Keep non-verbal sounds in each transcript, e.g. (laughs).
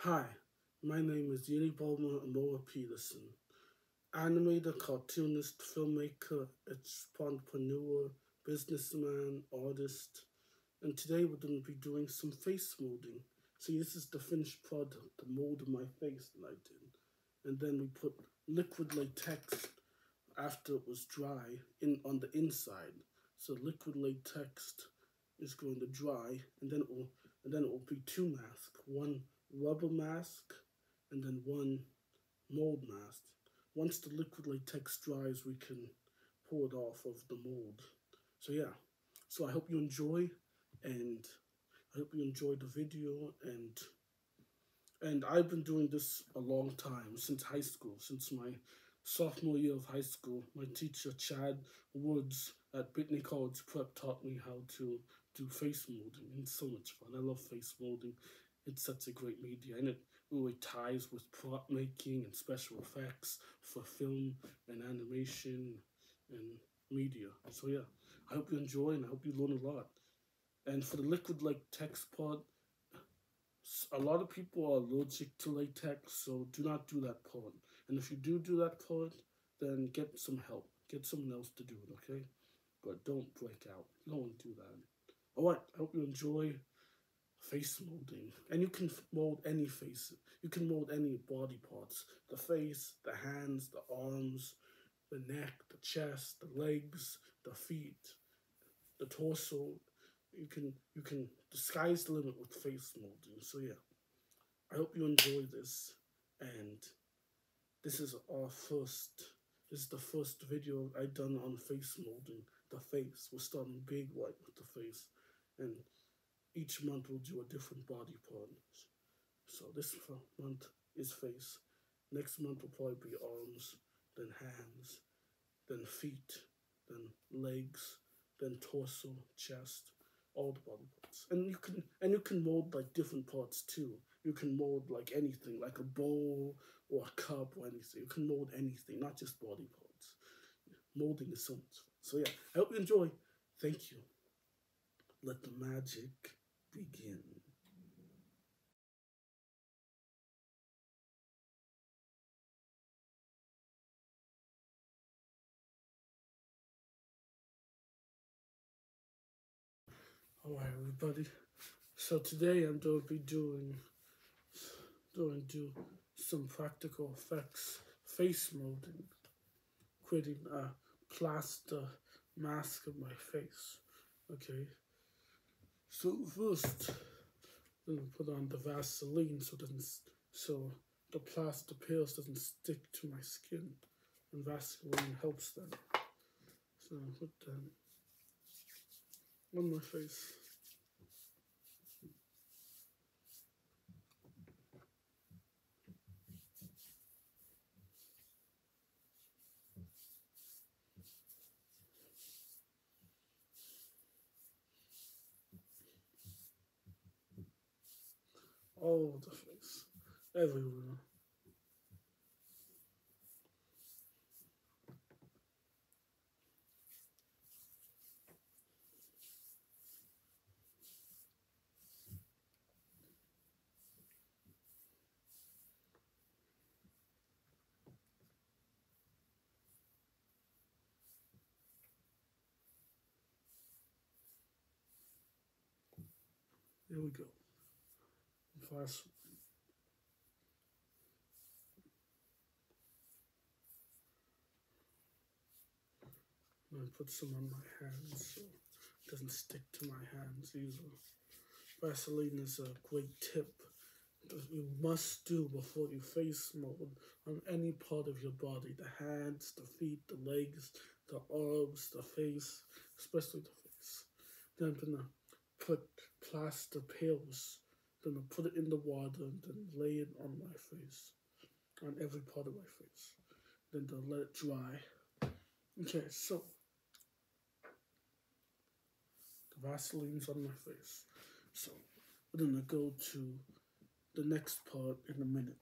Hi, my name is Yinneboma Peterson, animator, cartoonist, filmmaker, entrepreneur, businessman, artist, and today we're going to be doing some face molding. See, this is the finished product, the mold of my face that I did. And then we put liquid latex after it was dry in on the inside. So liquid latex is going to dry, and then it will and then it will be two masks, one rubber mask and then one mold mask. Once the liquid latex dries, we can pull it off of the mold. So yeah, so I hope you enjoy, and I hope you enjoyed the video, and and I've been doing this a long time since high school, since my sophomore year of high school. My teacher Chad Woods at Brittany College Prep taught me how to do face molding. It's so much fun. I love face molding. It's such a great media, and it really ties with prop making and special effects for film and animation and media. So yeah, I hope you enjoy and I hope you learn a lot. And for the liquid like text part, a lot of people are allergic to latex, so do not do that part. And if you do do that part, then get some help. Get someone else to do it, okay? But don't break out. Don't do that. Alright, I hope you enjoy face molding. And you can mold any face. You can mold any body parts. The face, the hands, the arms, the neck, the chest, the legs, the feet, the torso. You can you can the the limit with face molding. So yeah. I hope you enjoy this and this is our first this is the first video I done on face molding the face. We're starting big white with the face and each month we'll do a different body part. So this month is face. Next month will probably be arms, then hands, then feet, then legs, then torso, chest, all the body parts. And you can and you can mold like different parts too. You can mold like anything, like a bowl or a cup or anything. You can mold anything, not just body parts. Molding is so much fun. So yeah, I hope you enjoy. Thank you. Let the magic begin. Alright everybody, so today I'm going to be doing, doing do some practical effects, face molding, creating a plaster mask of my face, okay. So first, gonna put on the Vaseline so doesn't so the plaster pills doesn't stick to my skin, and Vaseline helps them. So I put them on my face. All over the face, everywhere. There we go plus I'm going to put some on my hands so it doesn't stick to my hands either. Vaseline is a great tip you must do before you face mold on any part of your body. The hands, the feet, the legs, the arms, the face, especially the face. Then I'm to put plaster pills then I put it in the water and then lay it on my face, on every part of my face. Then I'll let it dry. Okay, so the Vaseline's on my face. So we're gonna go to the next part in a minute.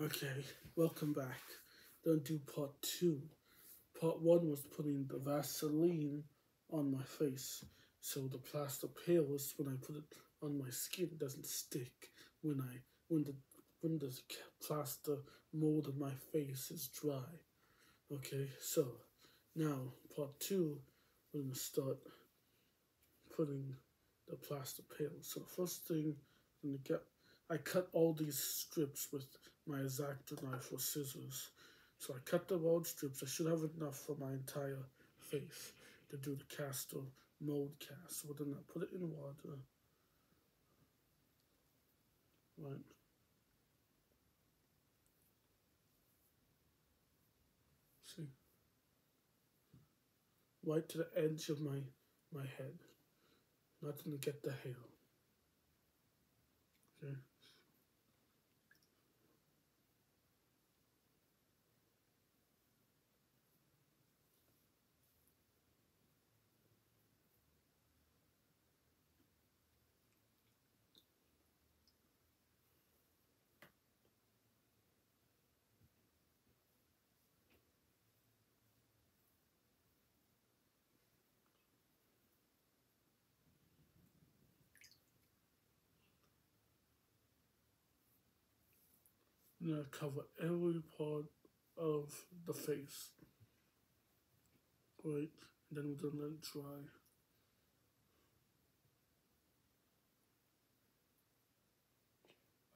Okay, welcome back. Then do part two. Part one was putting the Vaseline on my face. So the plaster peels when I put it on my skin doesn't stick when I when the when the plaster mold of my face is dry. Okay, so now part two, we're gonna start putting the plaster pale. So first thing, I'm gonna get I cut all these strips with my X-Acto knife or scissors. So I cut them all strips. I should have enough for my entire face to do the cast or mold cast. So then I put it in water. Right. See? Right to the edge of my my head. Nothing to get the hair. Okay. Gonna cover every part of the face. Right, and then we're gonna let it dry.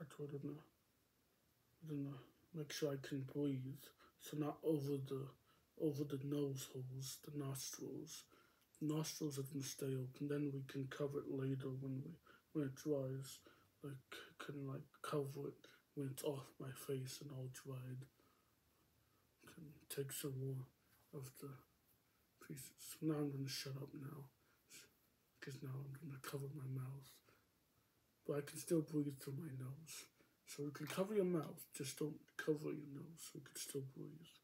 I told him to, gonna make sure I can breathe, so not over the over the nose holes, the nostrils. Nostrils are gonna stay open. Then we can cover it later when we when it dries. Like can like cover it when it's off my face and all dried. Can take some more of the pieces. Now I'm going to shut up now because now I'm going to cover my mouth. But I can still breathe through my nose. So you can cover your mouth, just don't cover your nose so you can still breathe.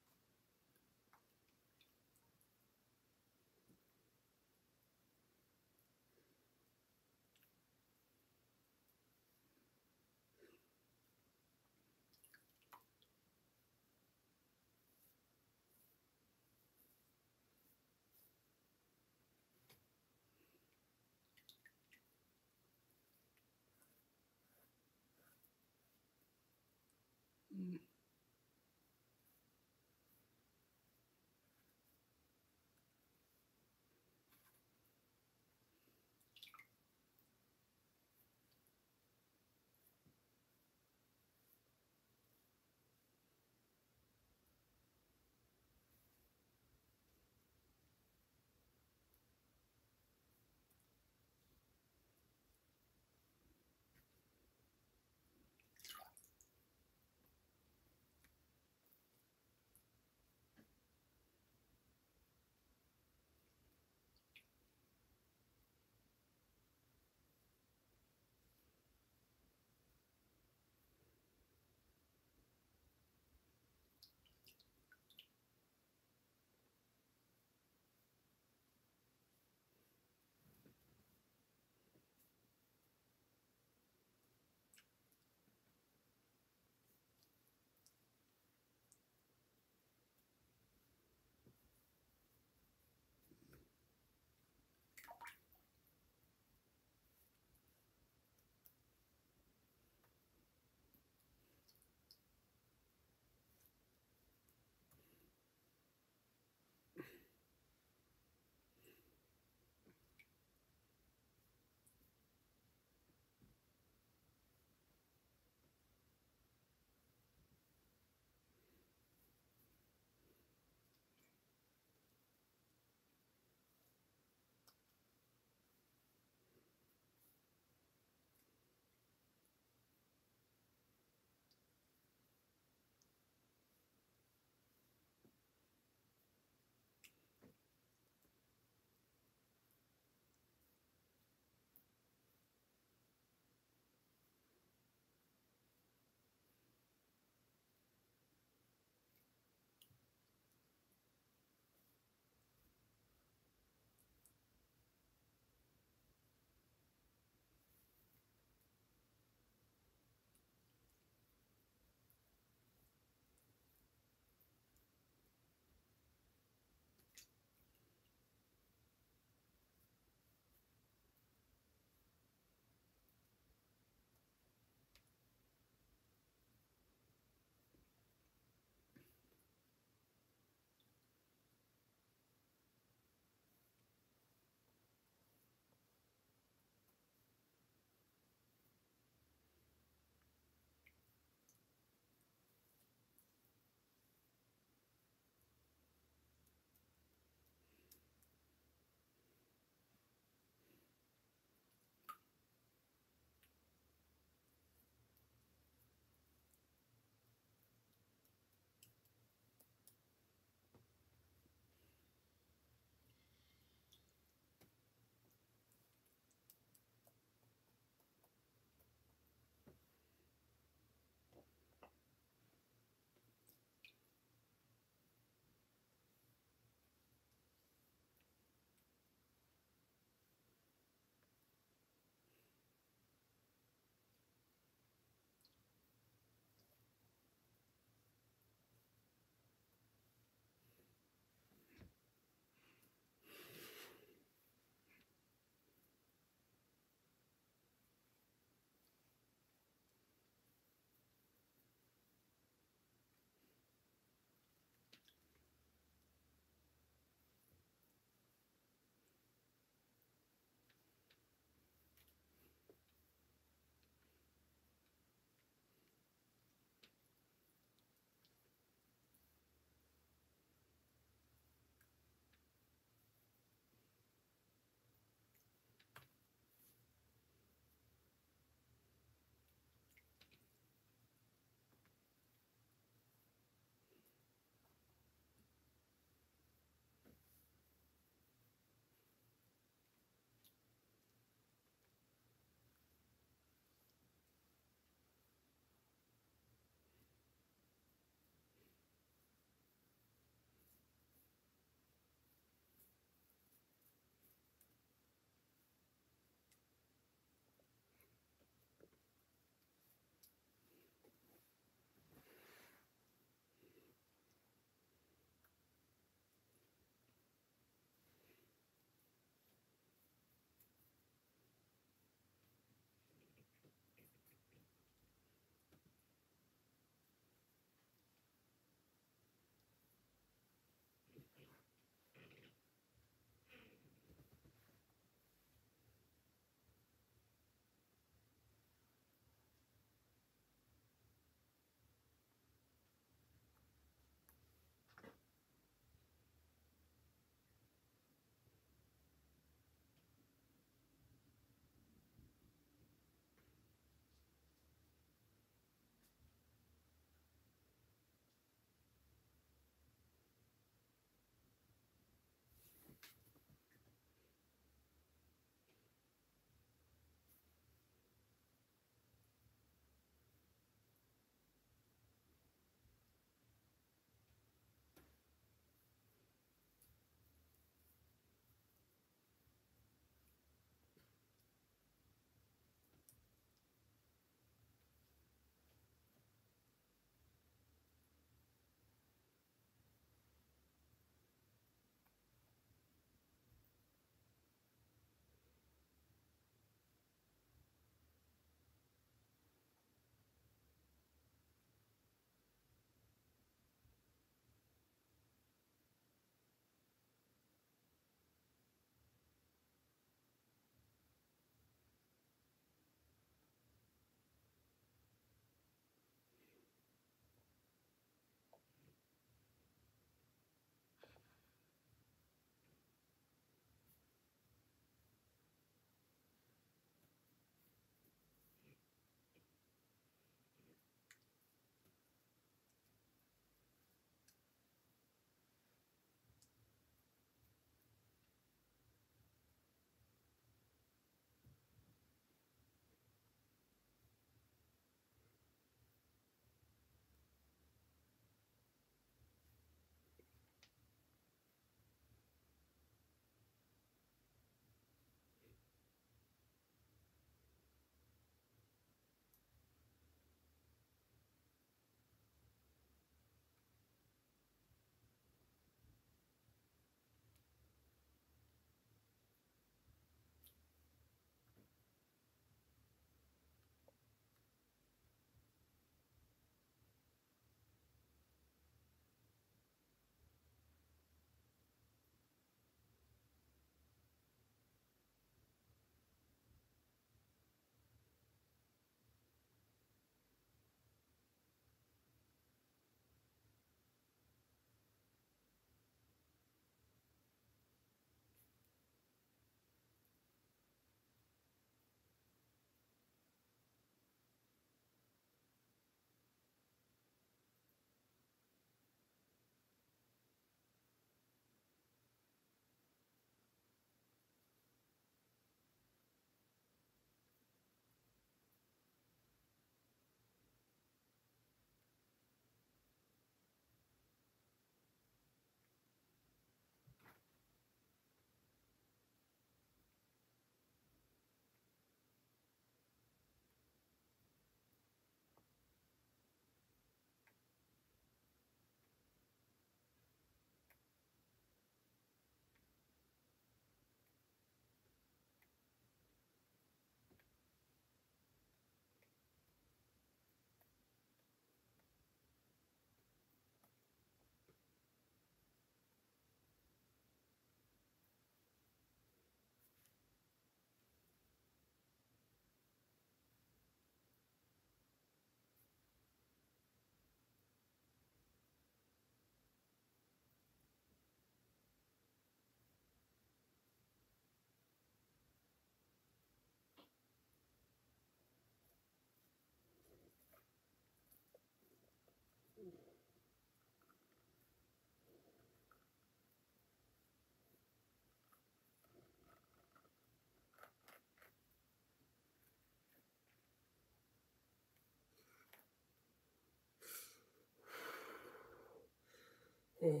Oh,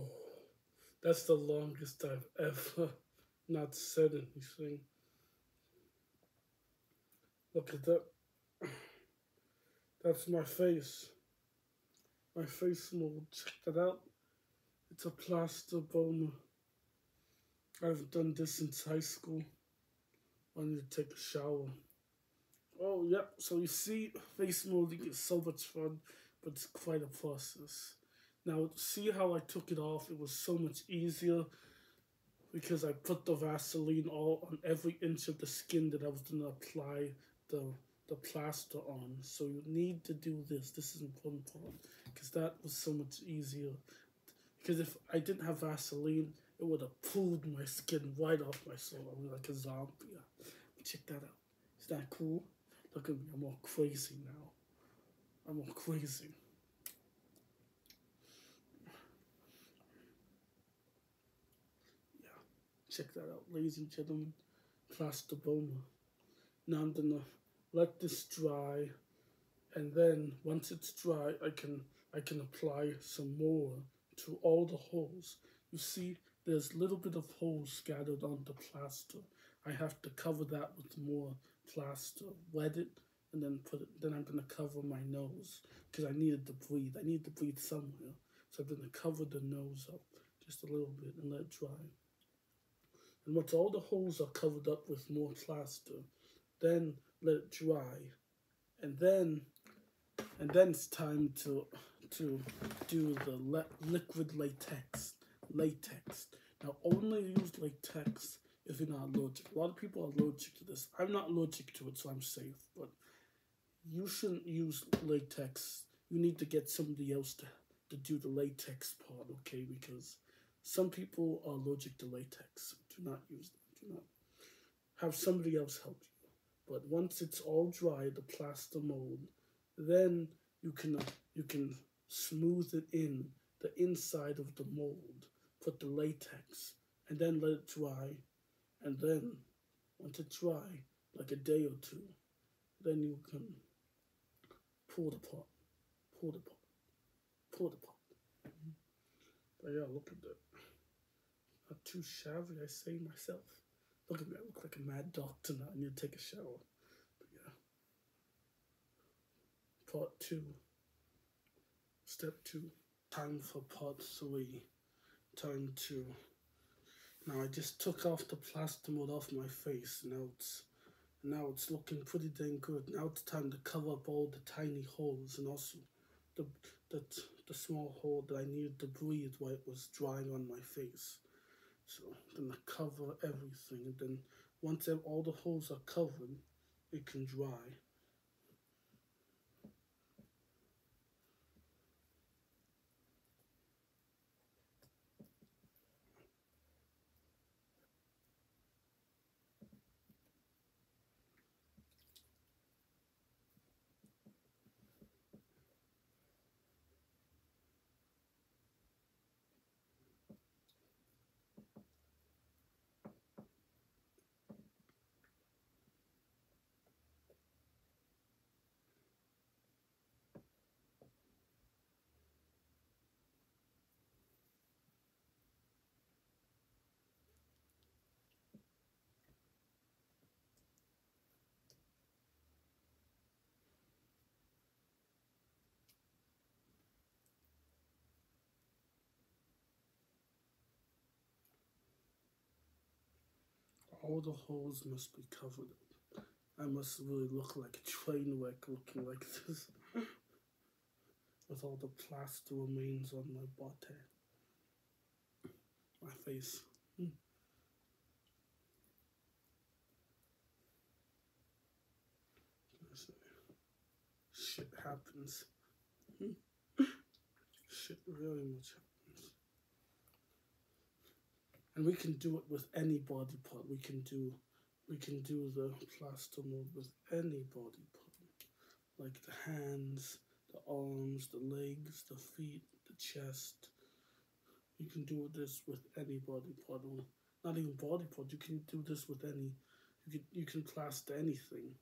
that's the longest I've ever (laughs) not said anything. Look at that. (clears throat) That's my face. My face mold. Check that out. It's a plaster bone. I've done this since high school. I need to take a shower. Oh, yep. So you see, face molding is so much fun, but it's quite a process. Now, see how I took it off? It was so much easier because I put the Vaseline all on every inch of the skin that I was going to apply the the plaster on. So you need to do this. This is important part because that was so much easier. Because if I didn't have Vaseline, it would have pulled my skin right off my soul. I was like a zombie. Check that out. Is that cool? Look at me. I'm all crazy now. I'm all crazy. Check that out, ladies and gentlemen. Plaster Boma. Now I'm gonna let this dry, and then once it's dry, I can I can apply some more to all the holes. You see, there's a little bit of holes scattered on the plaster. I have to cover that with more plaster, wet it, and then put it. Then I'm gonna cover my nose because I needed to breathe. I need to breathe somewhere, so I'm gonna cover the nose up just a little bit and let it dry. And once all the holes are covered up with more plaster, then let it dry. And then, and then it's time to to do the le liquid latex. Latex. Now, only use latex if you're not allergic. A lot of people are allergic to this. I'm not allergic to it, so I'm safe. But you shouldn't use latex. You need to get somebody else to, to do the latex part, okay? Because some people are allergic to latex. Do not use them. Do not have somebody else help you. But once it's all dry, the plaster mold, then you can you can smooth it in the inside of the mold. Put the latex and then let it dry. And then once it's dry, like a day or two, then you can pull the pot, pull the pot, pull the pot. Mm -hmm. But yeah, look at that too shabby, I say myself. Look at me, I look like a mad dog tonight. I need to take a shower. But yeah. Part two. Step two. Time for part three. Time to. Now I just took off the plaster mold off my face. Now it's now it's looking pretty dang good. Now it's time to cover up all the tiny holes and also the the the small hole that I needed to breathe while it was drying on my face. So then I'm cover everything and then once all the holes are covered, it can dry. All the holes must be covered. I must really look like a train wreck looking like this. (laughs) With all the plaster remains on my body. My face. Hmm. Shit happens. Hmm. (laughs) Shit really much happens. And we can do it with any body part. We can do we can do the plaster mold with any body part. Like the hands, the arms, the legs, the feet, the chest. You can do this with any body part. Or not even body part. You can do this with any you can you can plaster anything.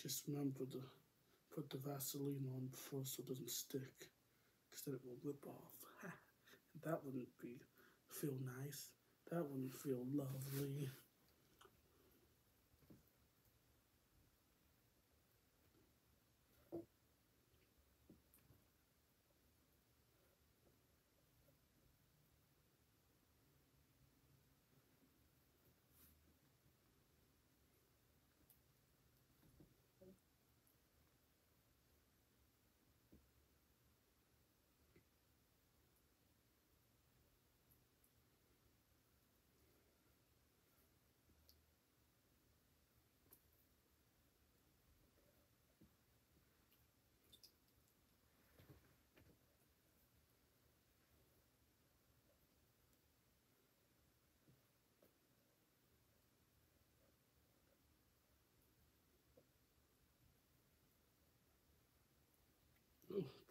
Just remember to put the Vaseline on before so it doesn't stick. Because then it will rip off. (laughs) That wouldn't be feel nice. That wouldn't feel lovely.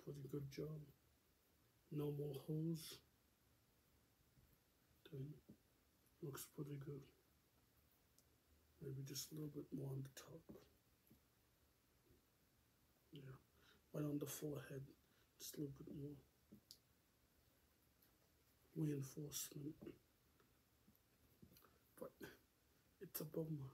Pretty good job. No more holes. Looks pretty good. Maybe just a little bit more on the top. Yeah, right on the forehead, just a little bit more reinforcement. But it's a bummer.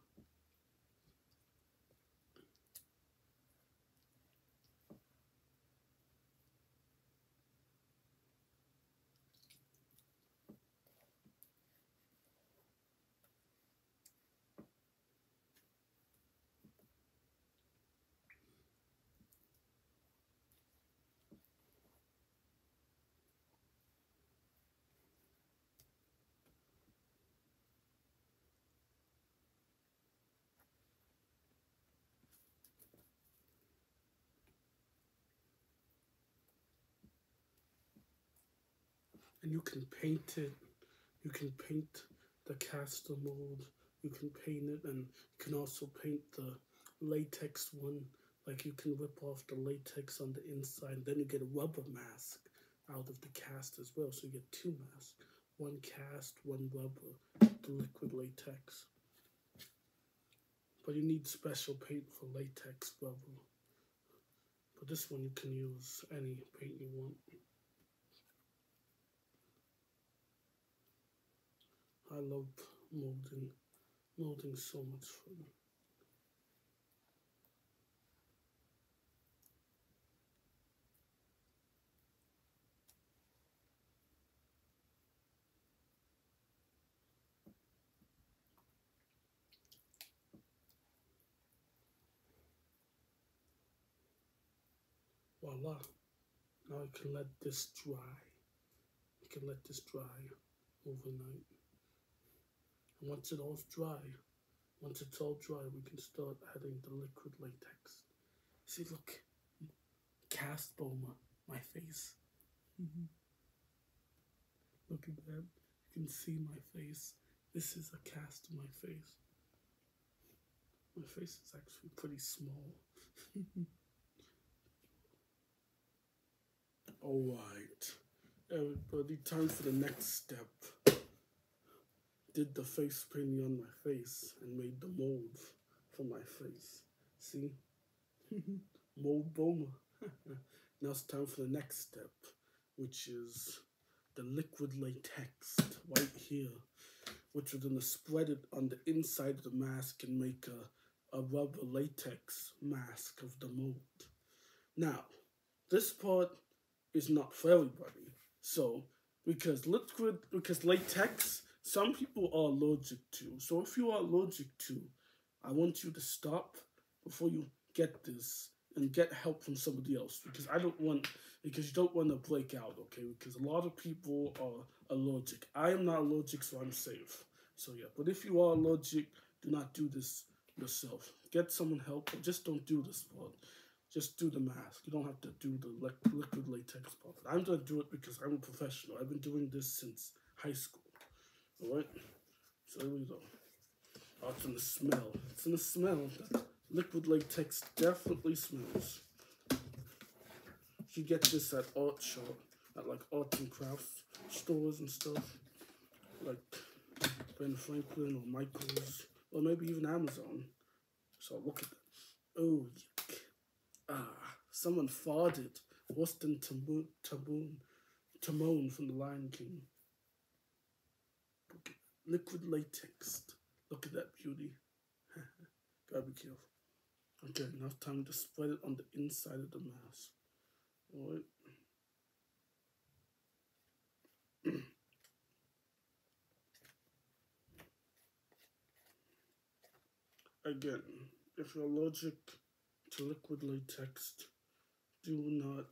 And you can paint it. You can paint the caster mold. You can paint it, and you can also paint the latex one. Like you can rip off the latex on the inside, then you get a rubber mask out of the cast as well. So you get two masks: one cast, one rubber, the liquid latex. But you need special paint for latex rubber. But this one you can use any paint you want. I love molding, molding so much fun. Voila. Now I can let this dry. You can let this dry overnight. Once it all's dry, once it's all dry, we can start adding the liquid latex. See, look, cast Boma, my face. Mm-hmm. Look at that. You can see my face. This is a cast of my face. My face is actually pretty small. (laughs) All right, everybody, time for the next step. Did the face painting on my face and made the mold for my face. See? (laughs) mold boma. (laughs) now it's time for the next step, which is the liquid latex right here, which we're gonna spread it on the inside of the mask and make a, a rubber latex mask of the mold. Now, this part is not for everybody. So, because liquid, because latex, some people are allergic to. So, if you are allergic to, I want you to stop before you get this and get help from somebody else because I don't want because you don't want to break out, okay? Because a lot of people are allergic. I am not allergic, so I'm safe. So yeah, but if you are allergic, do not do this yourself. Get someone help, but just don't do this part just do the mask. You don't have to do the liquid latex part. I'm gonna do it because I'm a professional. I've been doing this since high school. All right. So here we go. Oh, it's in the smell. It's in the smell. Liquid latex definitely smells. You get this at art shop, at like art and crafts stores and stuff, like Ben Franklin or Michaels, or maybe even Amazon. So look at that. Oh, yuck. Ah, someone farted. Austin Taboon. Timon from The Lion King. Liquid latex. Look at that beauty. (laughs) Gotta be careful. Okay, now time to spread it on the inside of the mask. Alright. (clears throat) Again, if you're allergic to liquid latex, do not,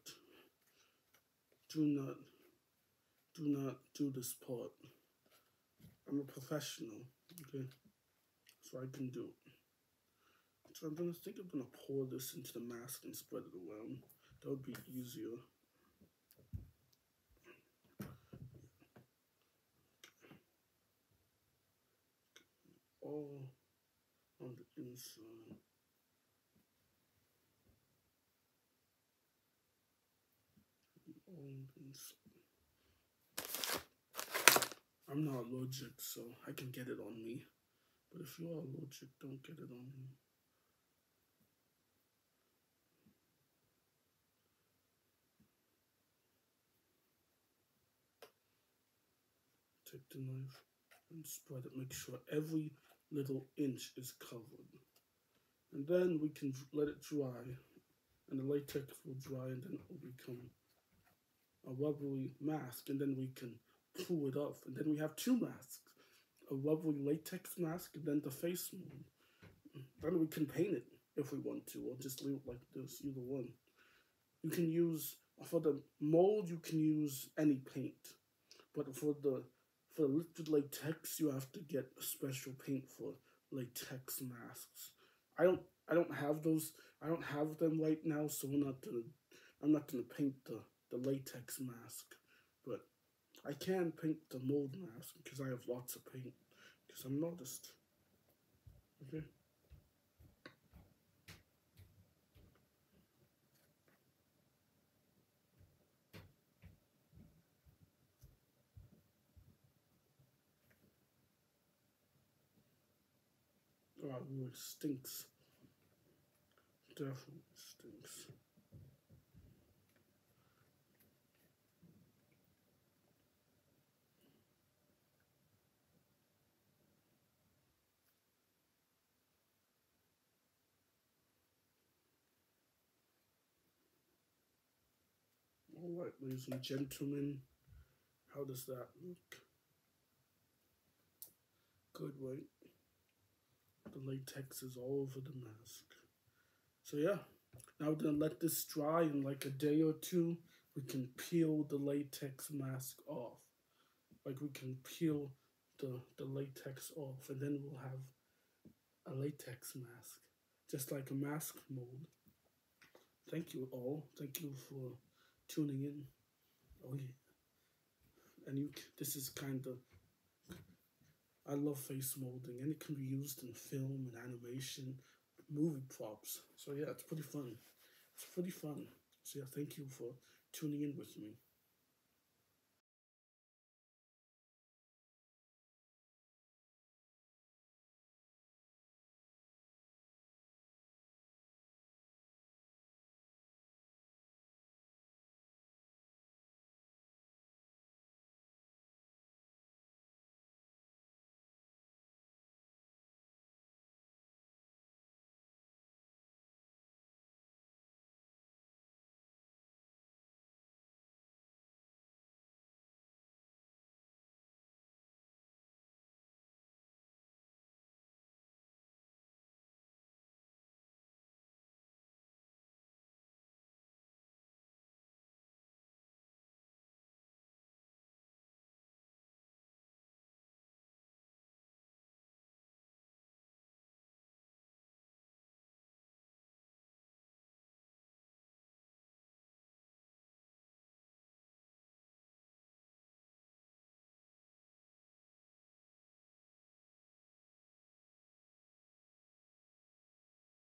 do not, do not do this part. I'm a professional, okay? So I can do it. So I'm gonna think I'm gonna pour this into the mask and spread it around. That would be easier. All on the inside. On the inside. I'm not allergic, so I can get it on me. But if you are allergic, don't get it on me. Take the knife and spread it. Make sure every little inch is covered. And then we can let it dry and the latex will dry and then it will become a rubbery mask and then we can pull it off. And then we have two masks a lovely latex mask and then the face mold then we can paint it if we want to or just leave it like this either one. You can use for the mold you can use any paint. But for the for liquid latex you have to get a special paint for latex masks. I don't i don't have those i don't have them right now so i'm not gonna i'm not gonna paint the the latex mask i can paint the mold mask because i have lots of paint because i'm an artist okay Oh, it stinks. Definitely stinks. Ladies and gentlemen, how does that look? Good, right? The latex is all over the mask. So yeah, now we're gonna let this dry in like a day or two. We can peel the latex mask off. Like we can peel the, the latex off and then we'll have a latex mask. Just like a mask mold. Thank you all. Thank you for tuning in. Oh yeah. And you, this is kind of I love face molding and it can be used in film and animation, movie props. So yeah, it's pretty fun. It's pretty fun. So yeah, thank you for tuning in with me.